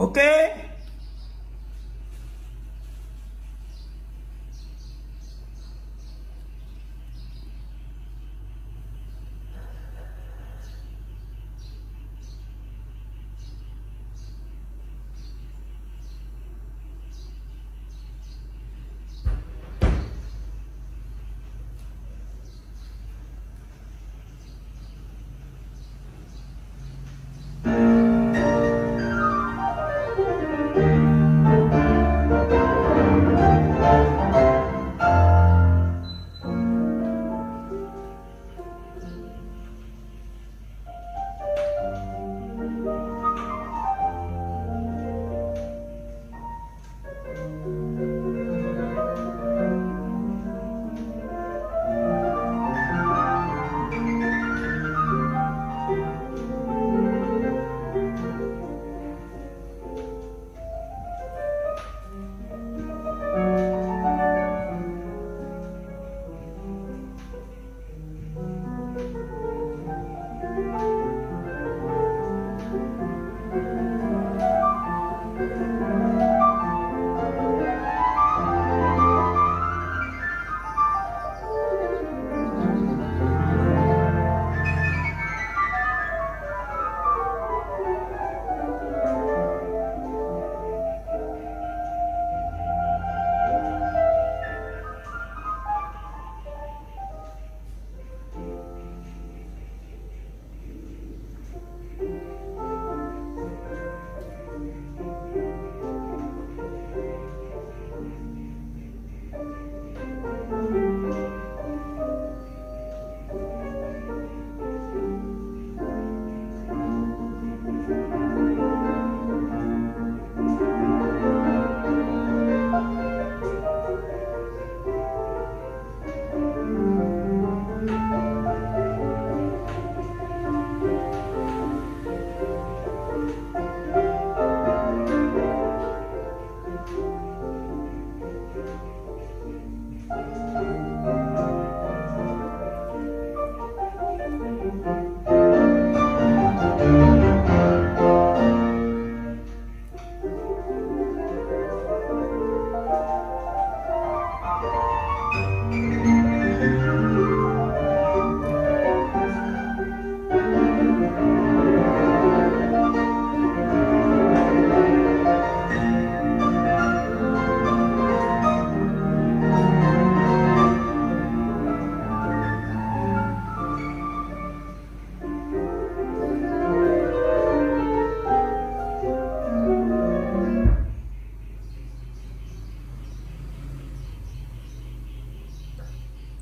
ok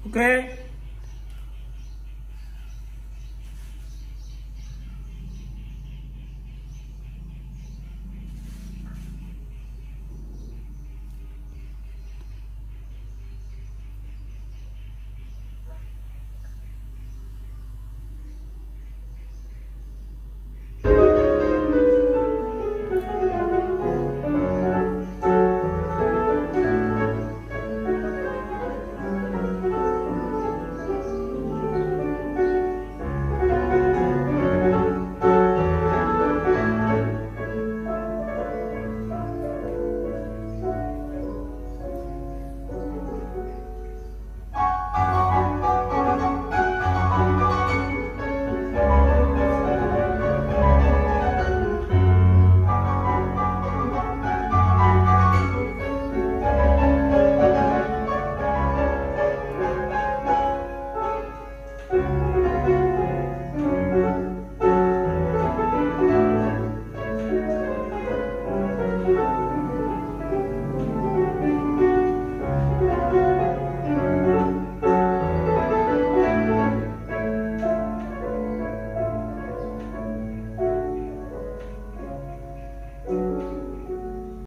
ok